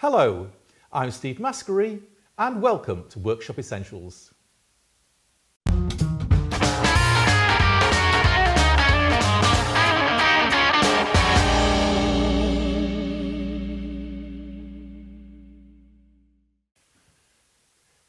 Hello, I'm Steve Maskery and welcome to Workshop Essentials.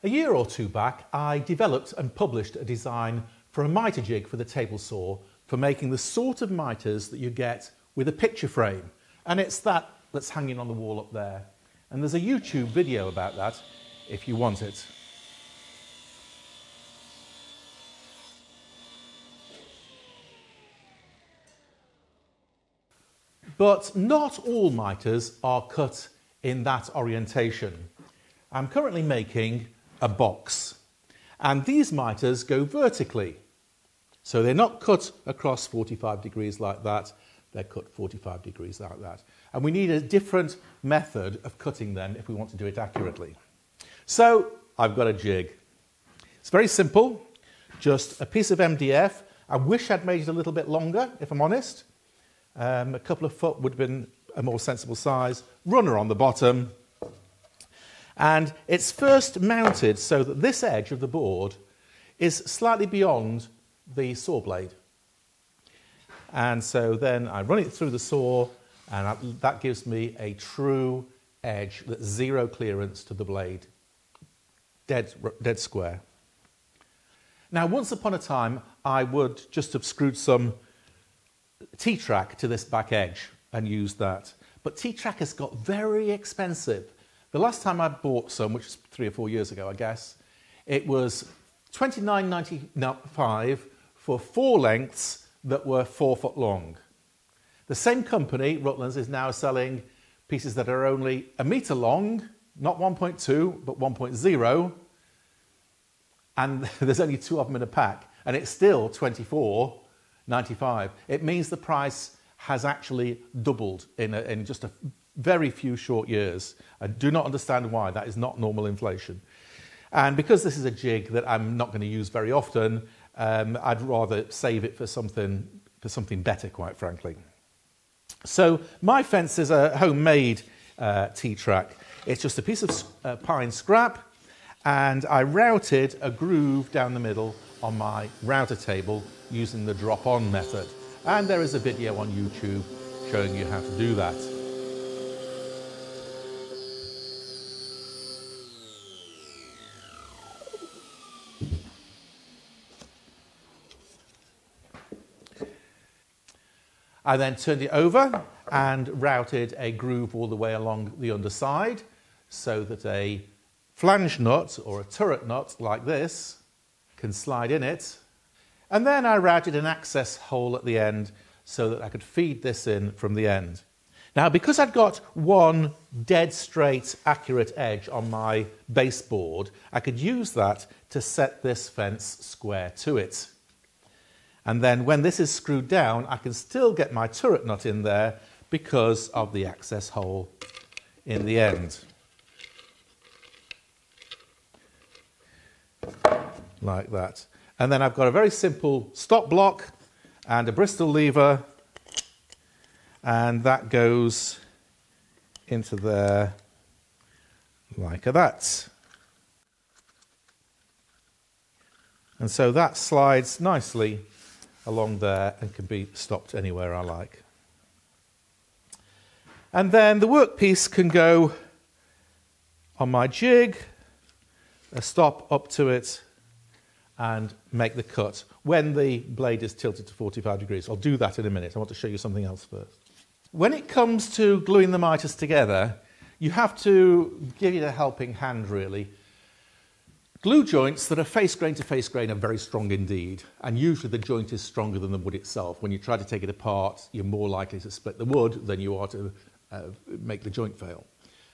A year or two back, I developed and published a design for a mitre jig for the table saw for making the sort of mitres that you get with a picture frame. And it's that that's hanging on the wall up there. And there's a YouTube video about that if you want it. But not all mitres are cut in that orientation. I'm currently making a box. And these mitres go vertically. So they're not cut across 45 degrees like that, they're cut 45 degrees like that. And we need a different method of cutting them if we want to do it accurately. So I've got a jig. It's very simple, just a piece of MDF. I wish I'd made it a little bit longer, if I'm honest. Um, a couple of foot would have been a more sensible size. Runner on the bottom, and it's first mounted so that this edge of the board is slightly beyond the saw blade. And so then I run it through the saw, and that gives me a true edge that's zero clearance to the blade, dead, dead square. Now, once upon a time, I would just have screwed some T-track to this back edge and used that. But T-track has got very expensive. The last time I bought some, which was three or four years ago, I guess, it was $29.95 for four lengths that were four foot long. The same company, Rutlands, is now selling pieces that are only a metre long, not 1.2, but 1.0, and there's only two of them in a pack, and it's still 24.95. It means the price has actually doubled in, a, in just a very few short years. I do not understand why. That is not normal inflation. And because this is a jig that I'm not going to use very often, um, I'd rather save it for something, for something better, quite frankly. So my fence is a homemade uh, T-track. It's just a piece of uh, pine scrap, and I routed a groove down the middle on my router table using the drop-on method. And there is a video on YouTube showing you how to do that. I then turned it over and routed a groove all the way along the underside so that a flange nut or a turret nut like this can slide in it. And then I routed an access hole at the end so that I could feed this in from the end. Now, because I'd got one dead straight accurate edge on my baseboard, I could use that to set this fence square to it. And then when this is screwed down, I can still get my turret nut in there because of the access hole in the end. Like that. And then I've got a very simple stop block and a Bristol lever, and that goes into there like that. And so that slides nicely along there and can be stopped anywhere I like. And then the workpiece can go on my jig, a stop up to it, and make the cut when the blade is tilted to 45 degrees. I'll do that in a minute. I want to show you something else first. When it comes to gluing the mitres together, you have to give it a helping hand, really, Glue joints that are face grain to face grain are very strong indeed, and usually the joint is stronger than the wood itself. When you try to take it apart, you're more likely to split the wood than you are to uh, make the joint fail.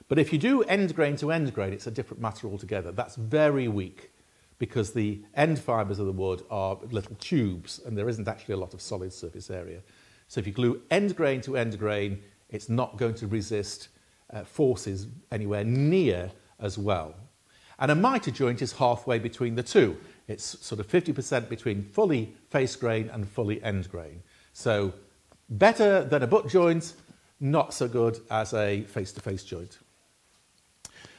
But if you do end grain to end grain, it's a different matter altogether. That's very weak because the end fibres of the wood are little tubes and there isn't actually a lot of solid surface area. So if you glue end grain to end grain, it's not going to resist uh, forces anywhere near as well. And a mitre joint is halfway between the two. It's sort of 50% between fully face grain and fully end grain. So better than a butt joint, not so good as a face-to-face -face joint.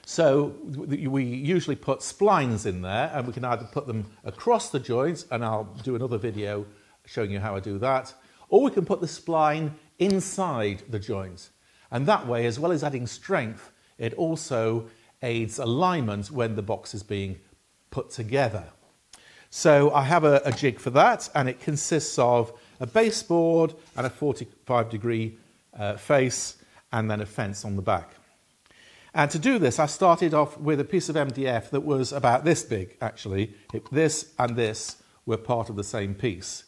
So we usually put splines in there and we can either put them across the joints and I'll do another video showing you how I do that, or we can put the spline inside the joint. And that way, as well as adding strength, it also aids alignment when the box is being put together. So I have a, a jig for that and it consists of a baseboard and a 45 degree uh, face and then a fence on the back. And to do this, I started off with a piece of MDF that was about this big, actually. It, this and this were part of the same piece.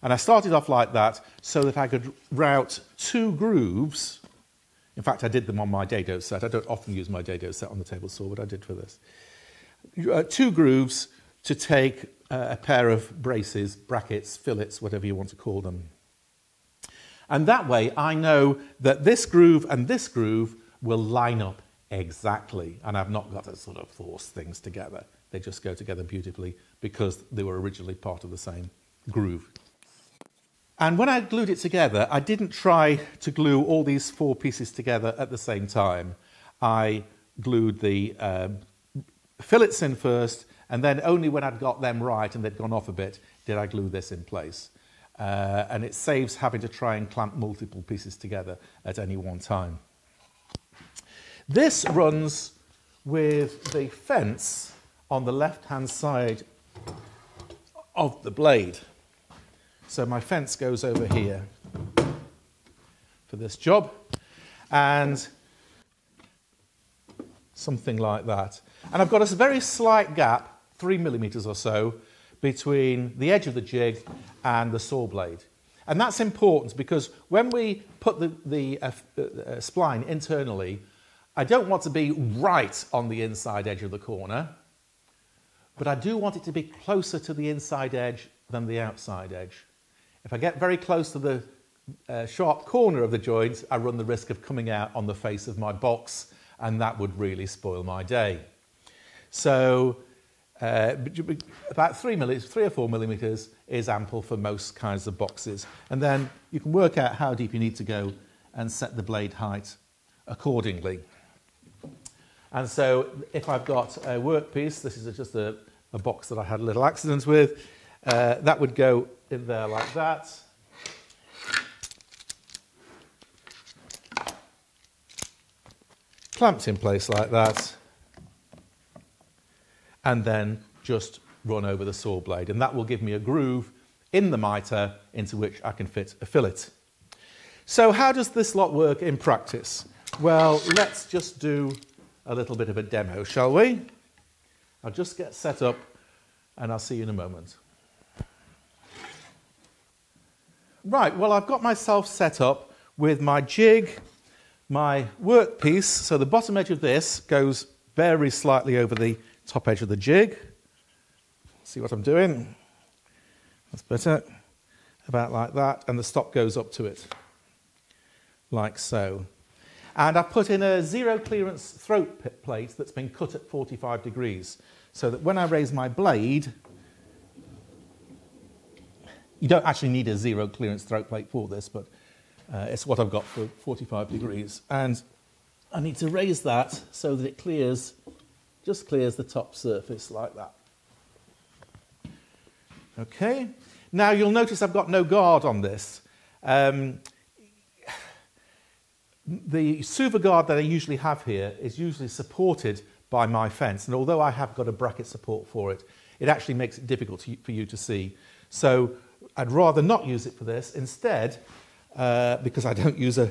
And I started off like that so that I could route two grooves. In fact, I did them on my dado set. I don't often use my dado set on the table saw, but I did for this. Uh, two grooves to take uh, a pair of braces, brackets, fillets, whatever you want to call them. And that way I know that this groove and this groove will line up exactly. And I've not got to sort of force things together. They just go together beautifully because they were originally part of the same groove. And when I glued it together, I didn't try to glue all these four pieces together at the same time. I glued the um, fillets in first, and then only when I'd got them right and they'd gone off a bit did I glue this in place. Uh, and it saves having to try and clamp multiple pieces together at any one time. This runs with the fence on the left-hand side of the blade. So my fence goes over here for this job and something like that. And I've got a very slight gap, three millimeters or so, between the edge of the jig and the saw blade. And that's important because when we put the, the uh, uh, spline internally, I don't want to be right on the inside edge of the corner, but I do want it to be closer to the inside edge than the outside edge. If I get very close to the uh, sharp corner of the joint, I run the risk of coming out on the face of my box, and that would really spoil my day. So uh, about three, three or four millimeters is ample for most kinds of boxes. And then you can work out how deep you need to go and set the blade height accordingly. And so if I've got a workpiece, this is just a, a box that I had a little accident with, uh, that would go in there like that. Clamped in place like that. And then just run over the saw blade. And that will give me a groove in the mitre into which I can fit a fillet. So how does this lot work in practice? Well, let's just do a little bit of a demo, shall we? I'll just get set up and I'll see you in a moment. Right, well, I've got myself set up with my jig, my workpiece. So the bottom edge of this goes very slightly over the top edge of the jig. See what I'm doing? That's better. About like that. And the stop goes up to it, like so. And I've put in a zero clearance throat plate that's been cut at 45 degrees so that when I raise my blade, you don't actually need a zero clearance throat plate for this, but uh, it's what I've got for 45 degrees. And I need to raise that so that it clears, just clears the top surface like that. Okay. Now you'll notice I've got no guard on this. Um, the SuvaGuard that I usually have here is usually supported by my fence. And although I have got a bracket support for it, it actually makes it difficult to, for you to see. So I'd rather not use it for this. Instead, uh, because I don't use a,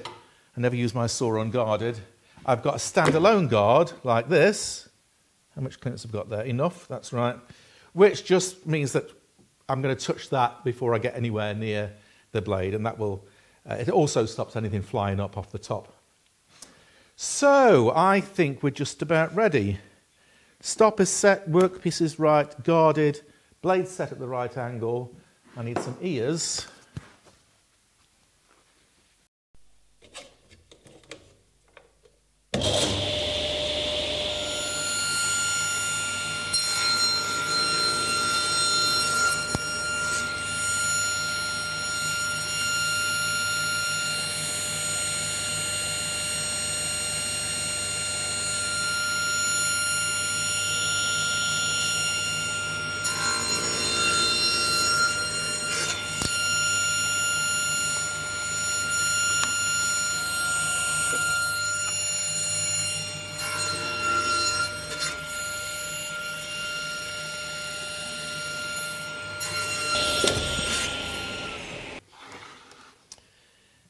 I never use my saw unguarded, I've got a standalone guard like this. How much clearance have I got there? Enough, that's right. Which just means that I'm going to touch that before I get anywhere near the blade, and that will uh, it also stops anything flying up off the top. So I think we're just about ready. Stop is set, workpiece is right, guarded, blade set at the right angle. I need some ears.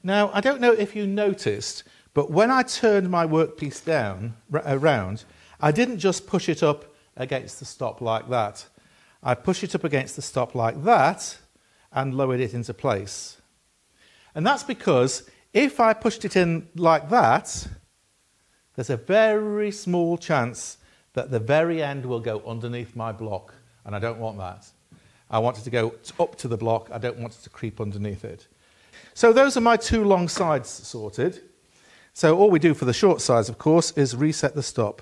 Now, I don't know if you noticed, but when I turned my workpiece down, around, I didn't just push it up against the stop like that. I pushed it up against the stop like that and lowered it into place. And that's because if I pushed it in like that, there's a very small chance that the very end will go underneath my block, and I don't want that. I want it to go up to the block, I don't want it to creep underneath it. So those are my two long sides sorted. So all we do for the short sides, of course, is reset the stop.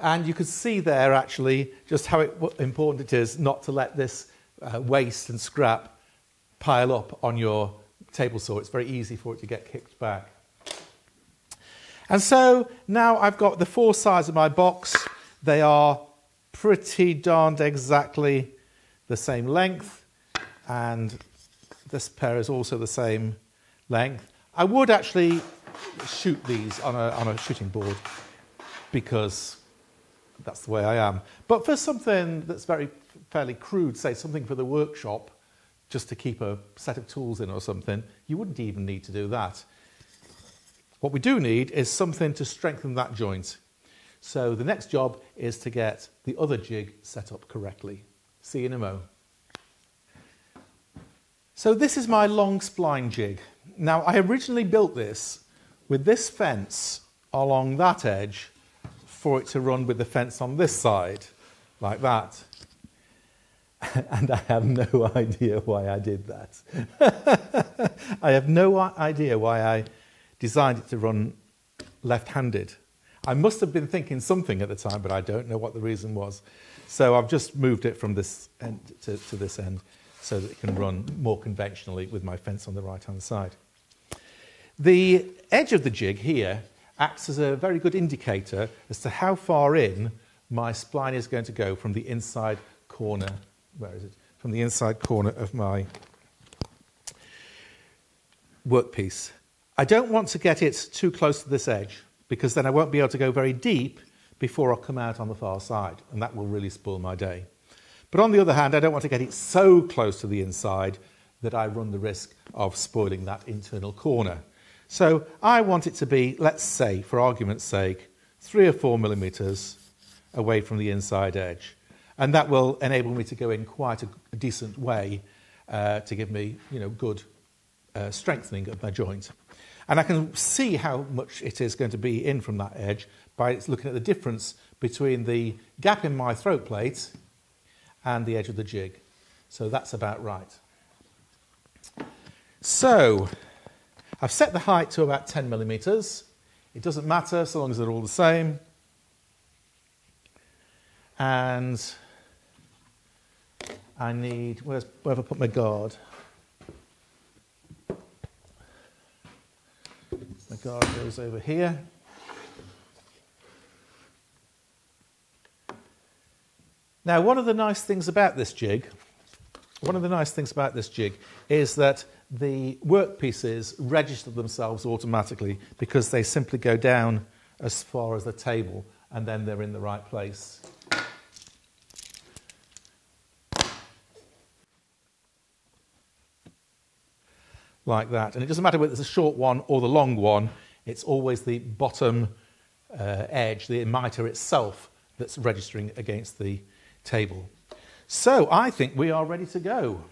And you could see there actually just how it, important it is not to let this uh, waste and scrap pile up on your table saw. It's very easy for it to get kicked back. And so now I've got the four sides of my box. They are pretty darned exactly the same length, and this pair is also the same length. I would actually shoot these on a, on a shooting board because that's the way I am. But for something that's very fairly crude, say something for the workshop, just to keep a set of tools in or something, you wouldn't even need to do that. What we do need is something to strengthen that joint. So the next job is to get the other jig set up correctly. See you in a mo. So this is my long spline jig. Now I originally built this with this fence along that edge for it to run with the fence on this side, like that. and I have no idea why I did that. I have no idea why I designed it to run left handed. I must have been thinking something at the time, but I don't know what the reason was. So I've just moved it from this end to, to this end so that it can run more conventionally with my fence on the right hand side. The edge of the jig here acts as a very good indicator as to how far in my spline is going to go from the inside corner. Where is it? From the inside corner of my workpiece. I don't want to get it too close to this edge because then I won't be able to go very deep before I come out on the far side, and that will really spoil my day. But on the other hand, I don't want to get it so close to the inside that I run the risk of spoiling that internal corner. So I want it to be, let's say, for argument's sake, three or four millimeters away from the inside edge. And that will enable me to go in quite a decent way uh, to give me, you know, good uh, strengthening of my joint. And I can see how much it is going to be in from that edge by looking at the difference between the gap in my throat plate and the edge of the jig. So that's about right. So I've set the height to about 10 millimeters. It doesn't matter so long as they're all the same. And I need, where's, where have I put my guard? My guard goes over here. Now, one of the nice things about this jig, one of the nice things about this jig is that the workpieces register themselves automatically because they simply go down as far as the table and then they're in the right place. Like that. And it doesn't matter whether it's a short one or the long one, it's always the bottom uh, edge, the mitre itself, that's registering against the table. So I think we are ready to go.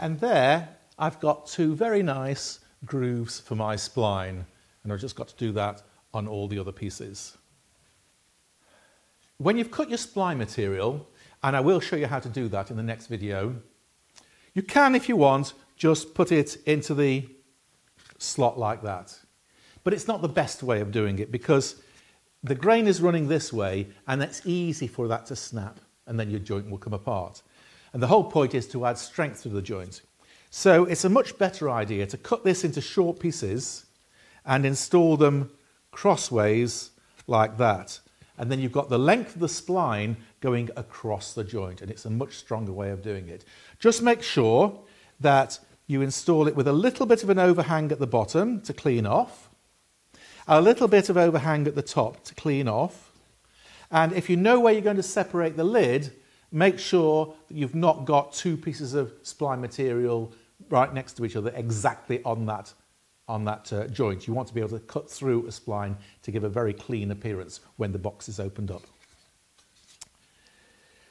And there I've got two very nice grooves for my spline. And I've just got to do that on all the other pieces. When you've cut your spline material, and I will show you how to do that in the next video, you can, if you want, just put it into the slot like that. But it's not the best way of doing it because the grain is running this way and it's easy for that to snap and then your joint will come apart. And the whole point is to add strength to the joint. So it's a much better idea to cut this into short pieces and install them crossways like that. And then you've got the length of the spline going across the joint, and it's a much stronger way of doing it. Just make sure that you install it with a little bit of an overhang at the bottom to clean off, a little bit of overhang at the top to clean off, and if you know where you're going to separate the lid, make sure that you've not got two pieces of spline material right next to each other exactly on that on that uh, joint. You want to be able to cut through a spline to give a very clean appearance when the box is opened up.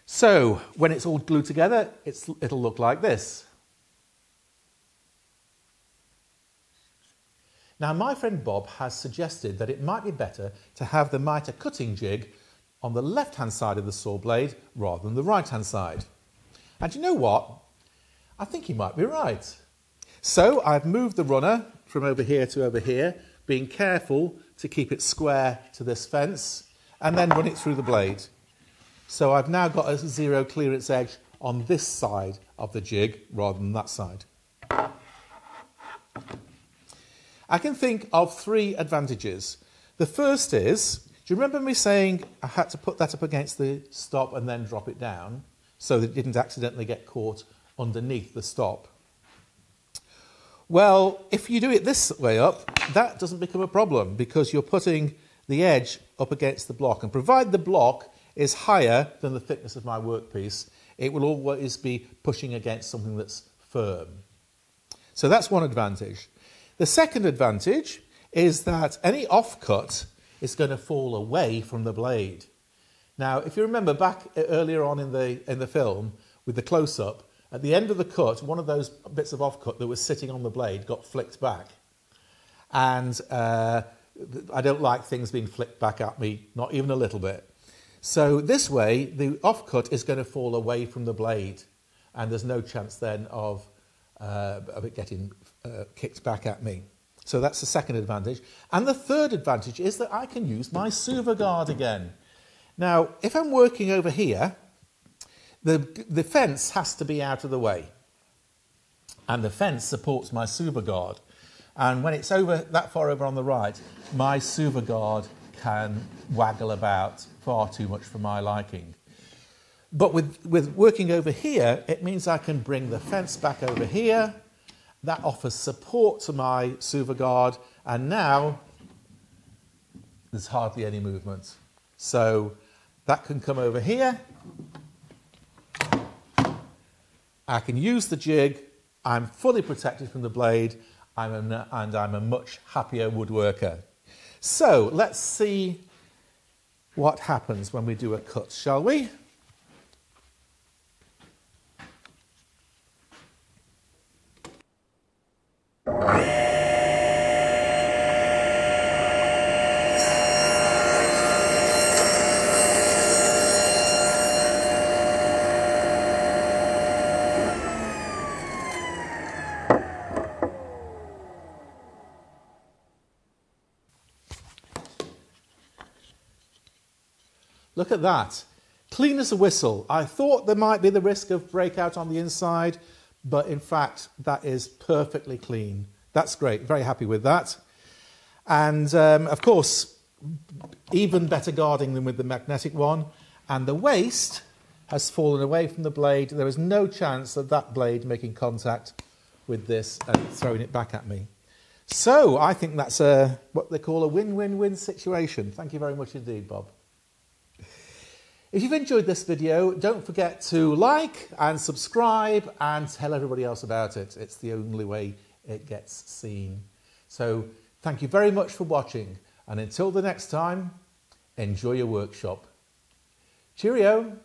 So when it's all glued together, it'll look like this. Now my friend Bob has suggested that it might be better to have the mitre cutting jig on the left hand side of the saw blade rather than the right hand side. And you know what? I think he might be right. So I've moved the runner from over here to over here, being careful to keep it square to this fence, and then run it through the blade. So I've now got a zero clearance edge on this side of the jig rather than that side. I can think of three advantages. The first is, do you remember me saying I had to put that up against the stop and then drop it down so that it didn't accidentally get caught underneath the stop? Well, if you do it this way up, that doesn't become a problem because you're putting the edge up against the block. And provide the block is higher than the thickness of my workpiece, it will always be pushing against something that's firm. So that's one advantage. The second advantage is that any offcut is going to fall away from the blade. Now, if you remember back earlier on in the, in the film with the close-up, at the end of the cut, one of those bits of offcut that was sitting on the blade got flicked back. And uh, I don't like things being flicked back at me, not even a little bit. So this way, the offcut is going to fall away from the blade, and there's no chance then of, uh, of it getting uh, kicked back at me. So that's the second advantage. And the third advantage is that I can use my SuvaGuard again. Now, if I'm working over here, the, the fence has to be out of the way. And the fence supports my SuvaGuard. And when it's over that far over on the right, my SuvaGuard can waggle about far too much for my liking. But with, with working over here, it means I can bring the fence back over here. That offers support to my SuvaGuard. And now there's hardly any movement. So that can come over here I can use the jig, I'm fully protected from the blade, I'm and I'm a much happier woodworker. So let's see what happens when we do a cut, shall we? Look at that. Clean as a whistle. I thought there might be the risk of breakout on the inside, but in fact, that is perfectly clean. That's great. Very happy with that. And um, of course, even better guarding than with the magnetic one. And the waste has fallen away from the blade. There is no chance of that blade making contact with this and throwing it back at me. So I think that's a, what they call a win-win-win situation. Thank you very much indeed, Bob. If you've enjoyed this video, don't forget to like and subscribe and tell everybody else about it. It's the only way it gets seen. So thank you very much for watching and until the next time, enjoy your workshop. Cheerio!